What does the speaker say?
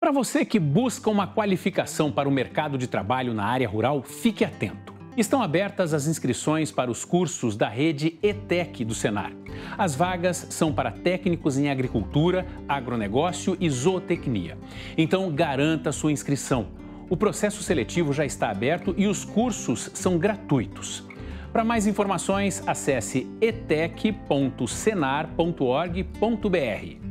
Para você que busca uma qualificação para o mercado de trabalho na área rural, fique atento. Estão abertas as inscrições para os cursos da rede ETEC do Senar. As vagas são para técnicos em agricultura, agronegócio e zootecnia. Então, garanta sua inscrição. O processo seletivo já está aberto e os cursos são gratuitos. Para mais informações, acesse etec.senar.org.br.